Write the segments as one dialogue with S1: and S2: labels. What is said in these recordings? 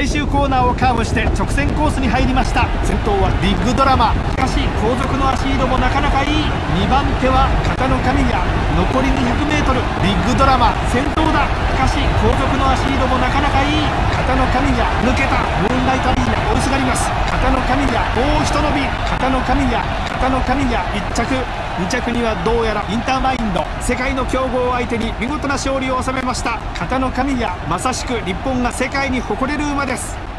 S1: 最終コーナーをカーブして直線コースに入りました。先頭はビッグドラマ。しかし後続の足色もなかなかいい。2番手は片野神谷残り 200m ビッグドラマ。先頭だ。しかし後続の足色もなかなかいい。片野神谷抜けた。ムーンライトアリーナ追いすがります。片野神谷もうひと伸び。片野神谷片野神谷1着。2着にはどうやらインターマインド。世界の強豪を相手に見事な勝利を収めました。型の神谷まさしく日本が世界に誇れる馬です。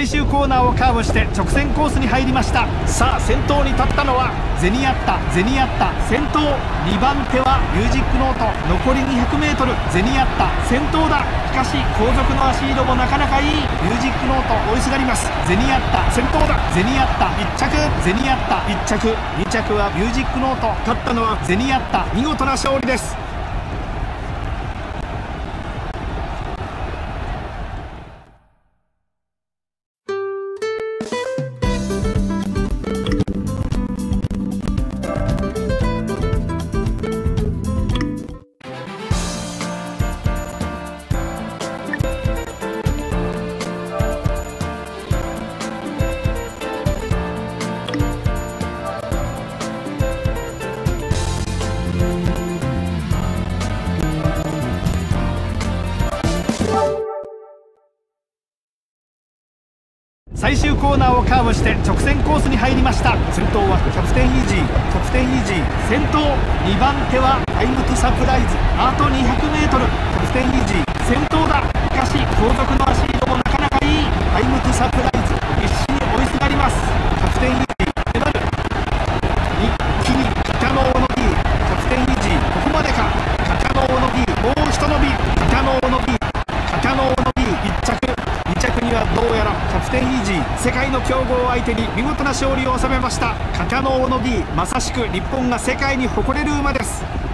S1: 最終コーナーをカーブして直線コースに入りました。さあ先頭に立ったのはゼニアッタゼニアッタ。先頭2番手はミュージックノート。残り 200m ゼニアッタ先頭だ。しかし後続の足色もなかなかいい。ミュージックノート追いすがります。ゼニアッタ先頭だ。ゼニアッタ1着。ゼニアッタ1着。2着はミュージックノート。勝ったのはゼニアッタ。見事な勝利です。カーブして直線コースに入りました。先頭はキャプテンイージー。キャプテンイージー先頭2番手はタイムトゥサプライズ。あと 200m キャプテンイージー先頭だ。しかし後続の足色もなかなかいい。タイムトゥサプライズ。必死に追いすがります。うやらキャプテンイージー世界の強豪相手に見事な勝利を収めました。片野小野 D まさしく日本が世界に誇れる馬です。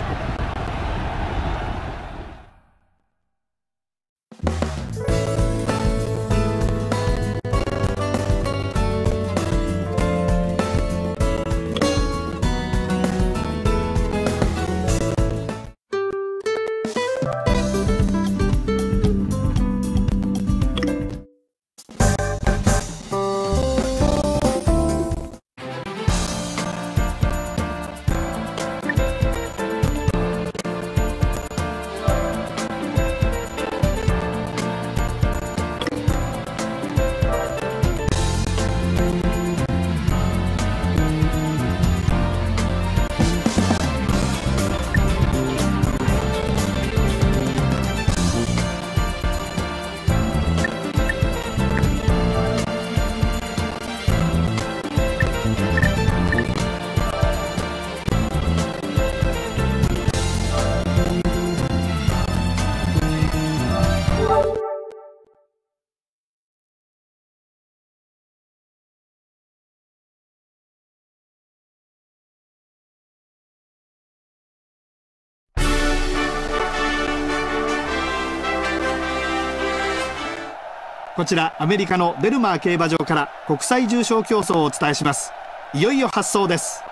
S1: こちらアメリカのデルマー競馬場から国際重賞競争をお伝えします。いよいよ発走です。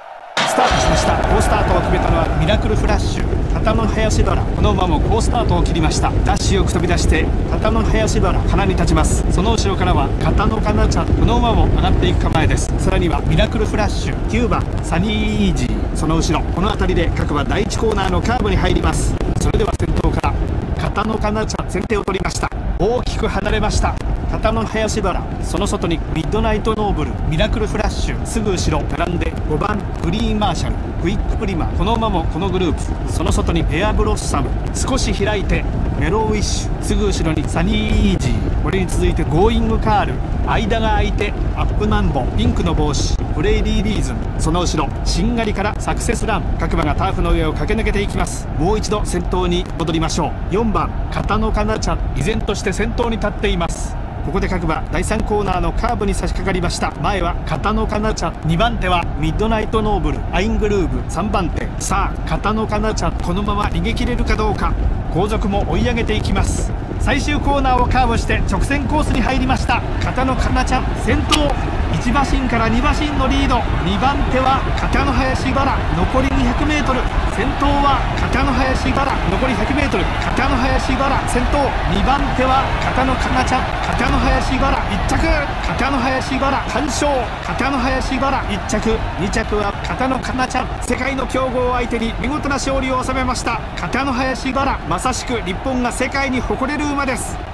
S1: スタートしました好スタートを決めたのはミラクルフラッシュ。片野林原この馬も好スタートを切りました。ダッシュよく飛び出して片野林原鼻に立ちます。その後ろからは片野かなちゃんこの馬も上がっていく構えです。さらにはミラクルフラッシュ。9番サニーイージー。その後ろ。この辺りで各馬第1コーナーのカーブに入ります。それでは先頭から。片野かなちゃん先手を取りました。大きく離れました。片野林原その外にミッドナイトノーブルミラクルフラッシュすぐ後ろ並んで5番グリーンマーシャルクイックプリマこの馬もこのグループその外にペアブロッサム少し開いてメロウィッシュすぐ後ろにサニーイージーこれに続いてゴーイングカール間が空いてアップマンボピンクの帽子ブレイディリーズンその後ろしんがりからサクセスラン各馬がターフの上を駆け抜けていきます。もう一度先頭に戻りましょう。4番片野かなちゃん依然として先頭に立っています。ここで各馬第3コーナーのカーブに差し掛かりました。前は片野かなちゃん2番手はミッドナイトノーブル。アイングルーブ。3番手。さあ片野かなちゃんこのまま逃げ切れるかどうか。後続も追い上げていきます。最終コーナーをカーブして直線コースに入りました。片野かなちゃん先頭。1馬身から2馬身のリード。2番手は片野林原。残り 200m 先頭は片野林原残り 100m 片野林原先頭2番手は片野かなちゃん。片野林原1着。片野林原完勝。片野林原1着。2着は片野かなちゃん。世界の強豪相手に見事な勝利を収めました。片野林原まさしく日本が世界に誇れる馬です。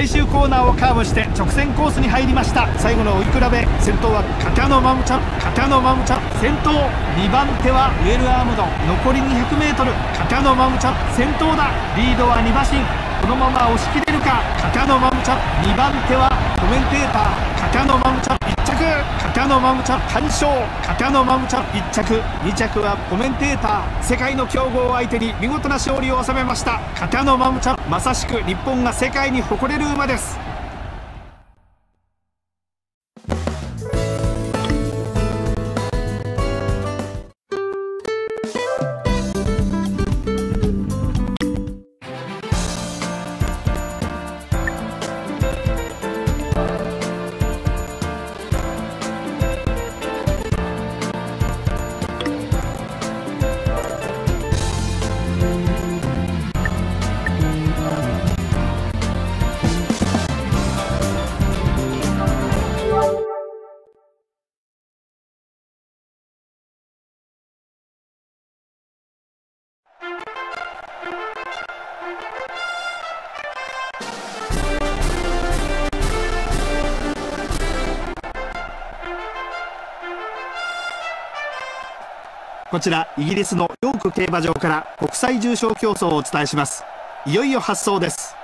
S1: 最終コーナーをカーブして直線コースに入りました。最後の追い比べ先頭は片野マムちゃん。片野マムちゃん先頭2番手はウェルアームド残り 200m 片野マムちゃん先頭だ。リードは2馬身。このまま押し切れるか。片野マムちゃん2番手はコメンテーター。片野マムちゃん単勝。片野マムちゃん1着。2着はコメンテーター。世界の強豪相手に見事な勝利を収めました。片野マムちゃんまさしく日本が世界に誇れる馬です。こちらイギリスのヨーク競馬場から国際重賞競争をお伝えします。いよいよ発走です。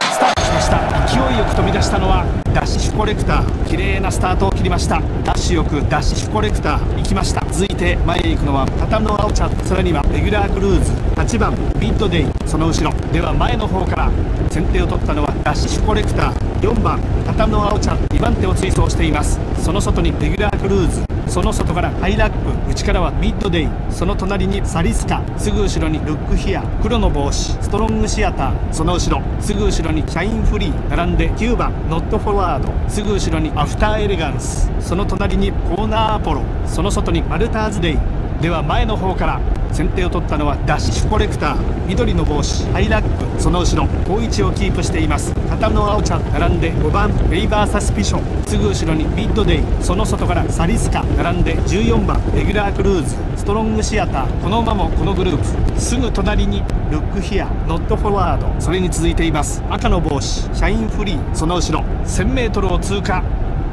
S1: スタートしました。勢いよく飛び出したのはダッシュコレクター。綺麗なスタートを切りました。ダッシュよくダッシュコレクター行きました。続いて前へ行くのはタタの青ちゃんさらにはレギュラークルーズ。8番ミッドデイ。その後ろ。では前の方から。先手を取ったのはダッシュコレクター4番タタの青ちゃん2番手を追走しています。その外にレギュラークルーズ。その外からハイラック内からはミッドデイ。その隣にサリスカ。すぐ後ろにルックヒア。黒の帽子ストロングシアター。その後ろすぐ後ろにシャインフリー。並んで9番ノットフォワード。すぐ後ろにアフターエレガンス。その隣にコーナーアポロ。その外にマルターズデイ。では前の方から先手を取ったのはダッシュコレクター緑の帽子ハイラックその後ろ好位置をキープしています。片野青ちゃん並んで5番フェイバーサスピション。すぐ後ろにミッドデイその外からサリスカ並んで14番レギュラークルーズストロングシアターこの馬もこのグループ。すぐ隣にルックヒアノットフォワードそれに続いています。赤の帽子シャインフリーその後ろ。1000m を通過。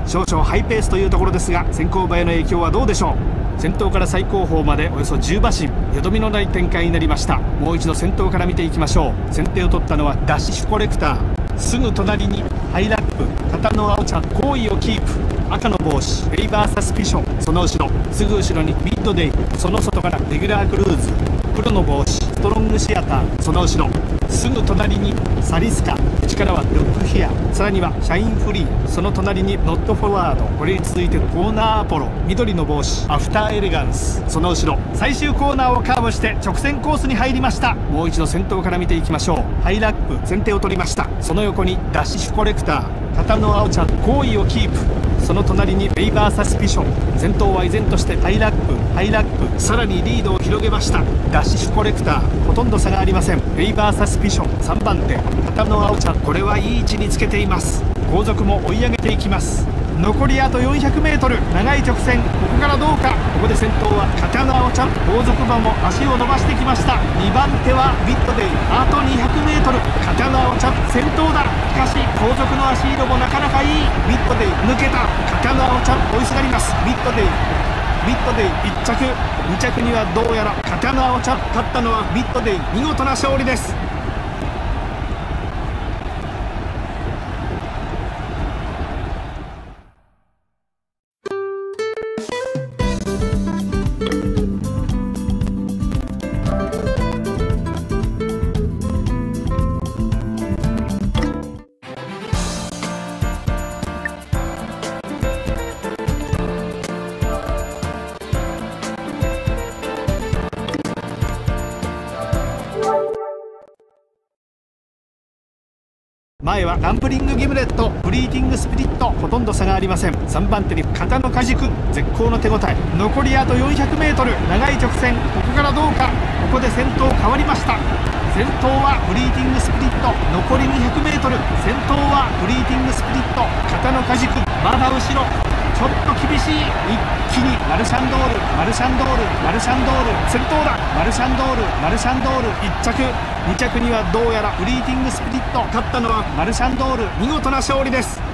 S1: 少々ハイペースというところですが先行馬への影響はどうでしょう？先頭から最高峰までおよそ10馬身よどみのない展開になりました。もう一度先頭から見ていきましょう。先手を取ったのはダッシュコレクター。すぐ隣にハイラック片野青ちゃん好位をキープ。赤の帽子フェイバーサスピション。その後ろすぐ後ろにミッドデイ。その外からレギュラークルーズ。黒の帽子ストロングシアター。その後ろすぐ隣にサリスカ。内からはルックヒア。さらにはシャインフリー。その隣にノットフォワード。これに続いてコーナーアポロ。緑の帽子。アフターエレガンス。その後ろ。最終コーナーをカーブして直線コースに入りました。もう一度先頭から見ていきましょう。ハイラップ。先手を取りました。その横にダッシュコレクター。片野青ちゃん。好位をキープ。その隣にベイバーサスピション前頭は依然としてタイラップハイラップさらにリードを広げましたダッシュコレクターほとんど差がありません。ベイバーサスピション3番手片野青ちゃんこれはいい位置につけています。後続も追い上げていきます。残りあと 400m 長い直線。ここからどうか。ここで先頭は片野青ちゃん後続馬も足を伸ばしてきました。2番手はビットデイ。あと 200m 片野青ちゃん先頭だ。しかし後続の足色もなかなかいい。ビットデイ。抜けた。片野青ちゃん追いすがります。ビットデイ。ビットデイ。1着。2着にはどうやら片野青ちゃん勝ったのはビットデイ。見事な勝利です。前はランプリングギムレットブリーディングスピリットほとんど差がありません。3番手に片野カジ君絶好の手応え。残りあと 400m 長い直線。ここからどうか。ここで先頭変わりました。先頭はブリーディングスピリット。残り 200m 先頭はブリーディングスピリット。片野カジ君まだ後ろ。ちょっと厳しい。一気にマルシャンドール。マルシャンドール。マルシャンドール。先頭だ。マルシャンドール。マルシャンドール。1着。2着にはどうやらフリーティングスピリット。勝ったのはマルシャンドール。見事な勝利です。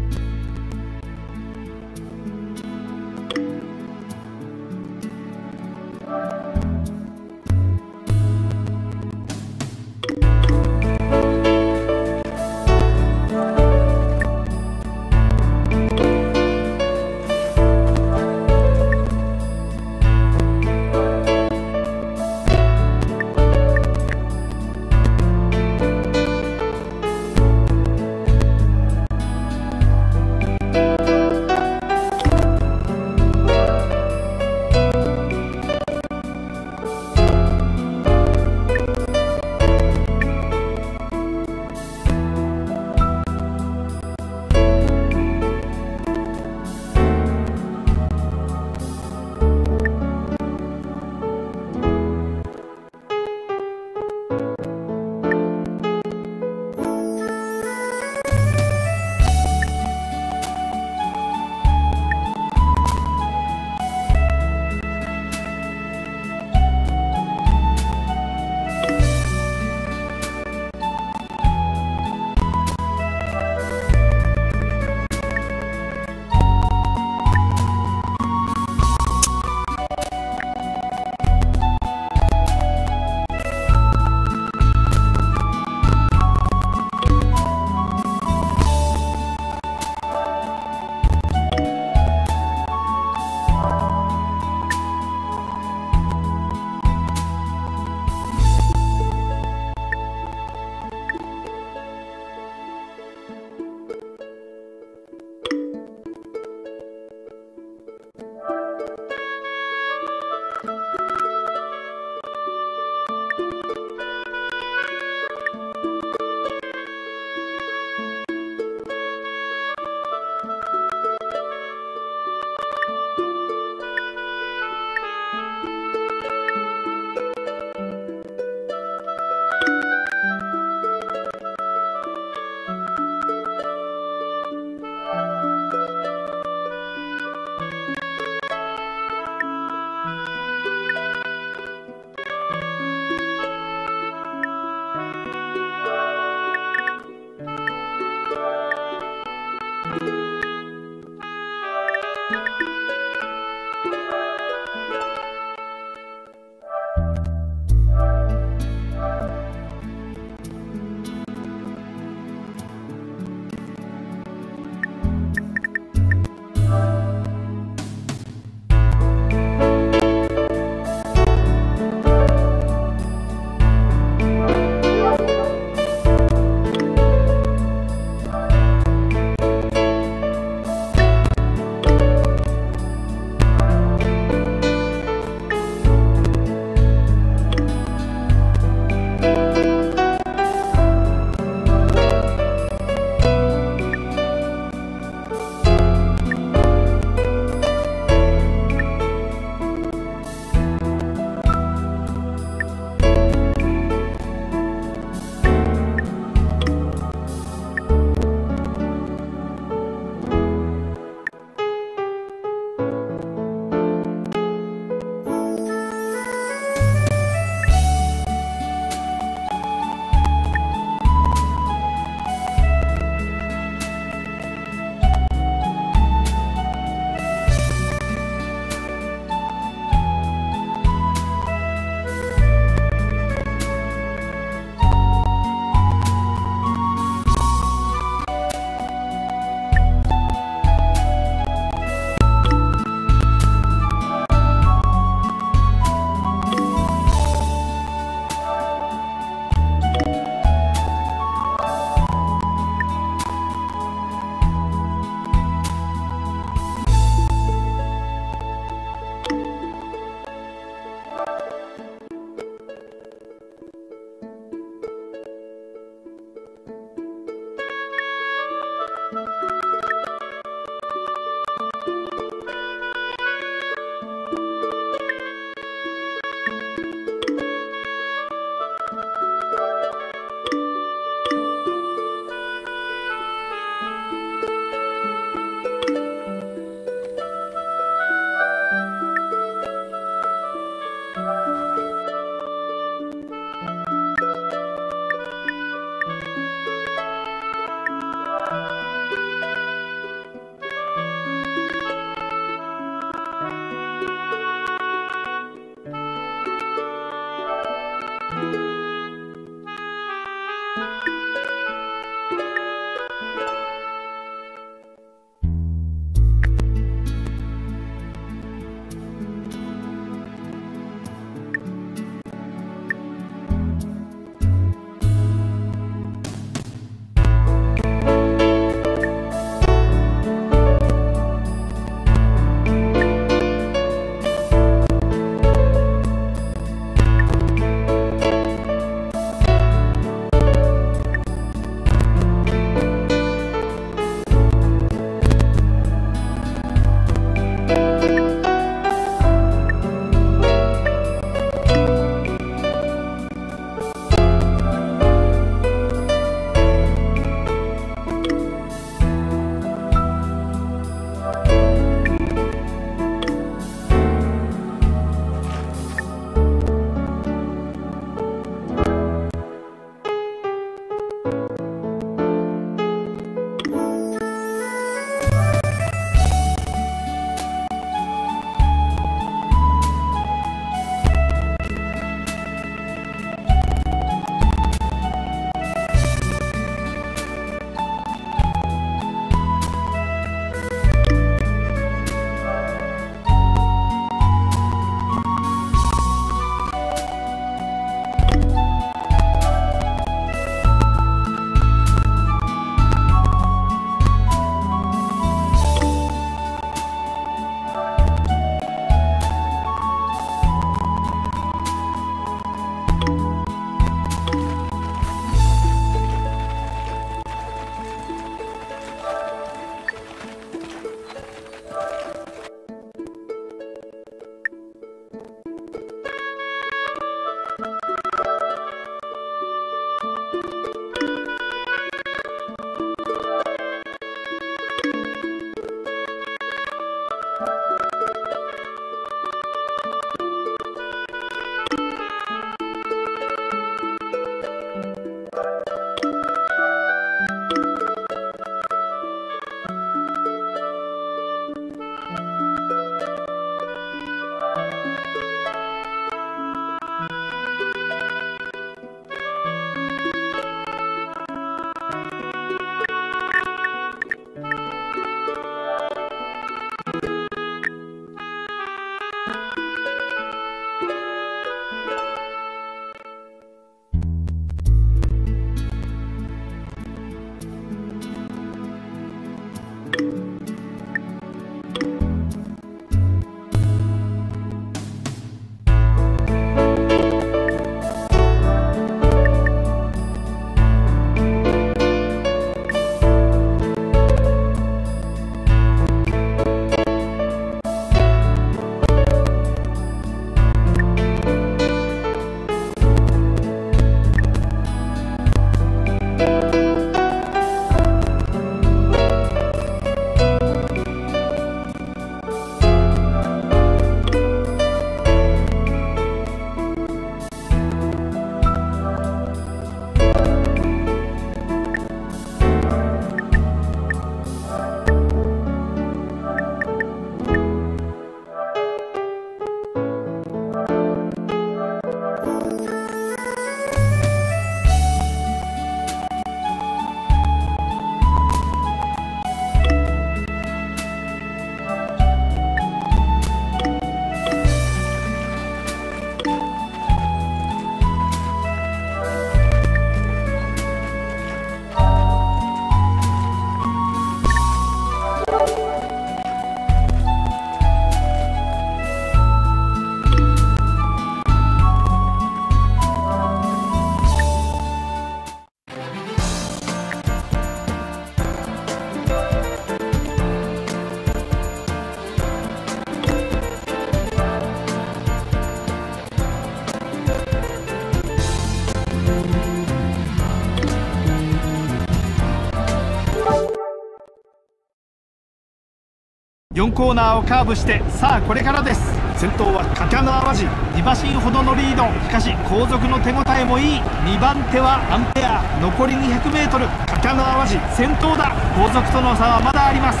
S1: コーナーをカーブしてさあこれからです。先頭はカキャノ淡路2馬身ほどのリード。しかし後続の手応えもいい。2番手はアンペア。残り 200m カキャノ淡路先頭だ。後続との差はまだあります。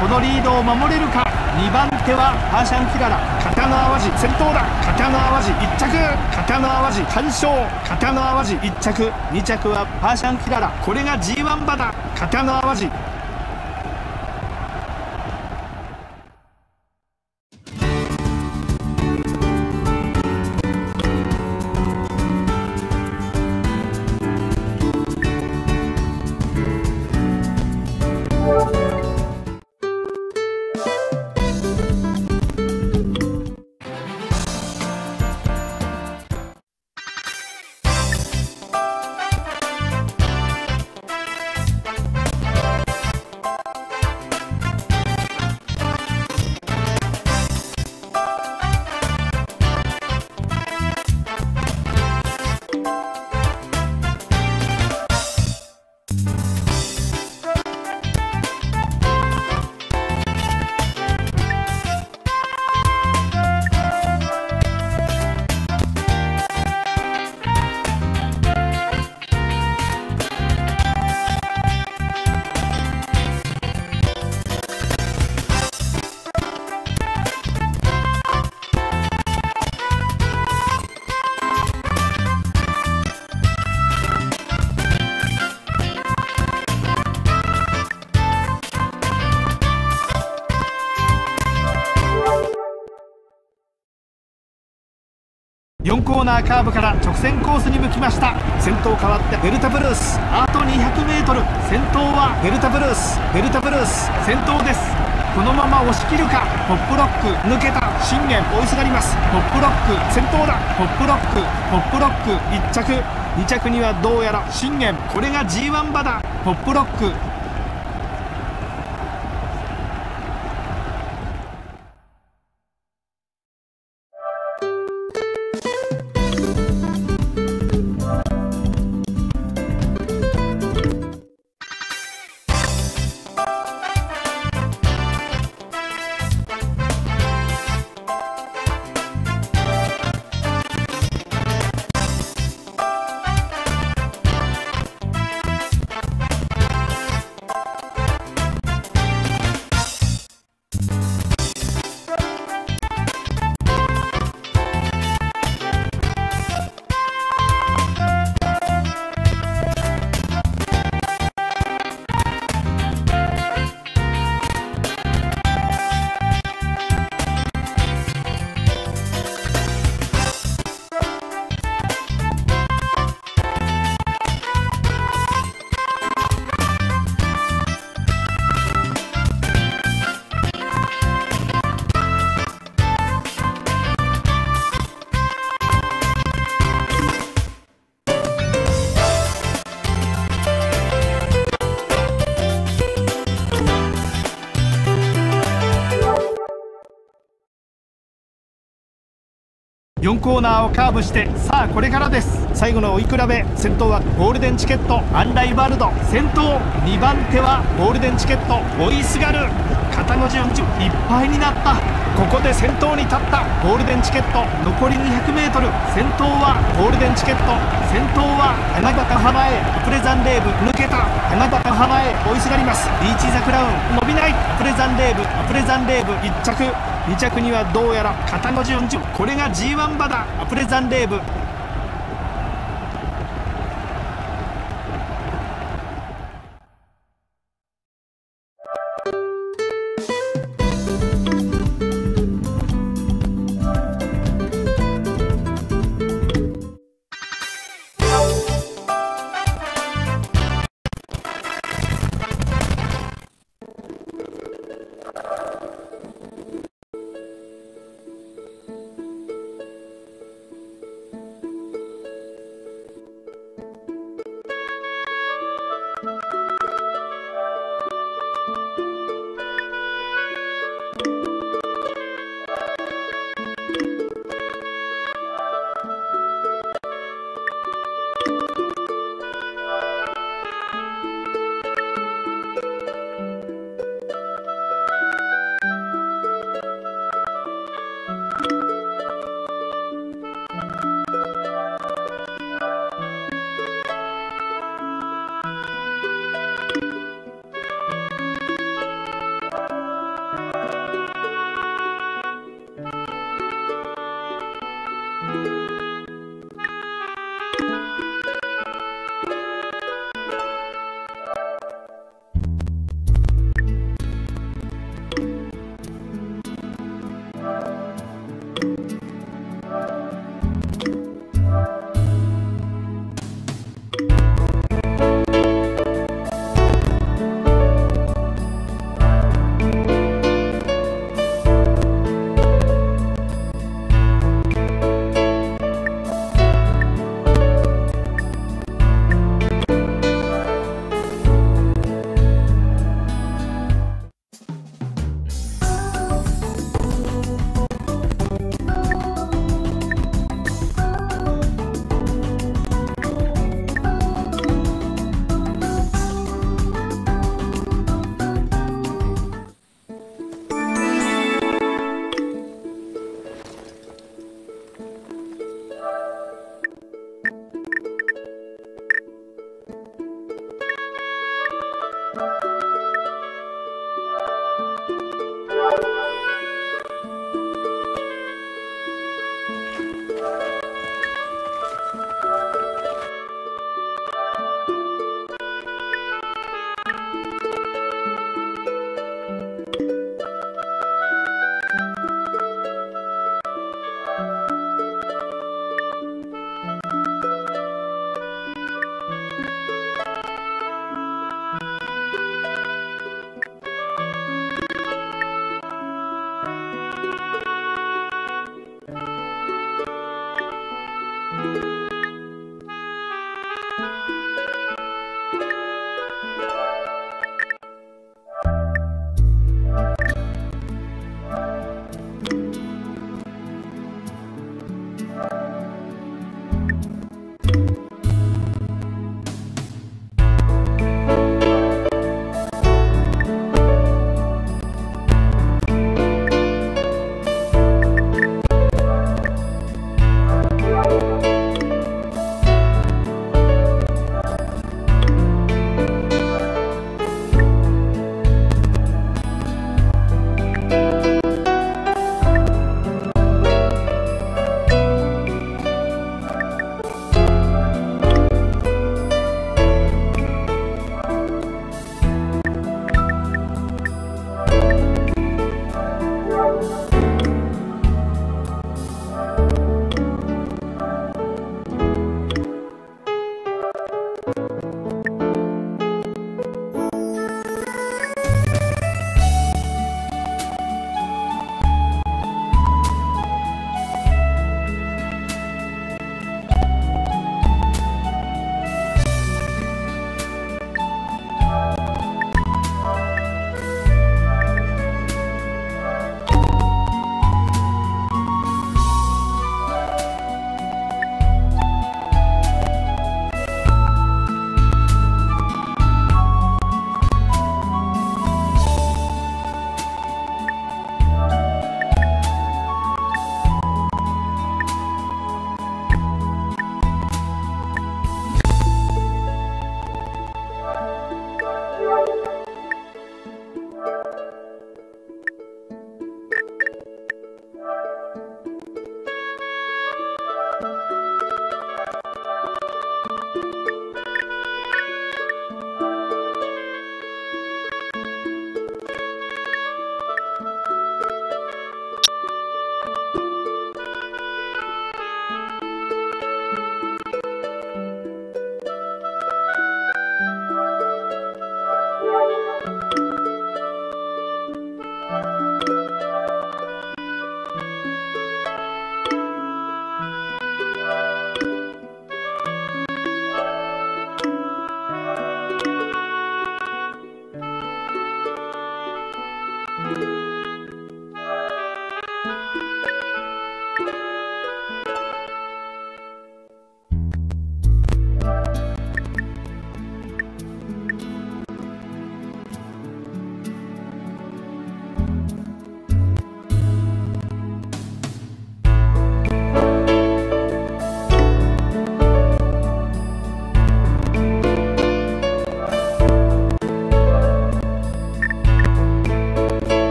S1: このリードを守れるか。2番手はパーシャンキララ。カキャノ淡路先頭だ。カキャノ淡路1着。カキャノ淡路完勝。カキャノ淡路1着。2着はパーシャンキララ。これが G1 馬だカキャノ淡路コーナーカーブから直線コースに向きました。先頭変わってデルタブルース。あと 200m 先頭はデルタブルース。デルタブルース。先頭です。このまま押し切るか。ポップロック抜けた。信玄追いすがります。ポップロック。先頭だ。ポップロック。ポップロック1着。2着にはどうやら信玄。これが G1 馬だ。ポップロック。コーナーをカーブしてさあこれからです。最後の追い比べ先頭はゴールデンチケットアンライワールド。先頭2番手はゴールデンチケット追いすがる片の順いっぱいになった。ここで先頭に立った。ゴールデンチケット残り 200m 先頭はゴールデンチケット。先頭は山形浜へ。プレザンレーブ抜けた。山形浜へ追いすがります。リーチ・ザ・クラウン。伸びない。プレザンレーブプレザンレーブ1着。2着にはどうやら片の順これが G1 馬だ。アプレザンレーブ。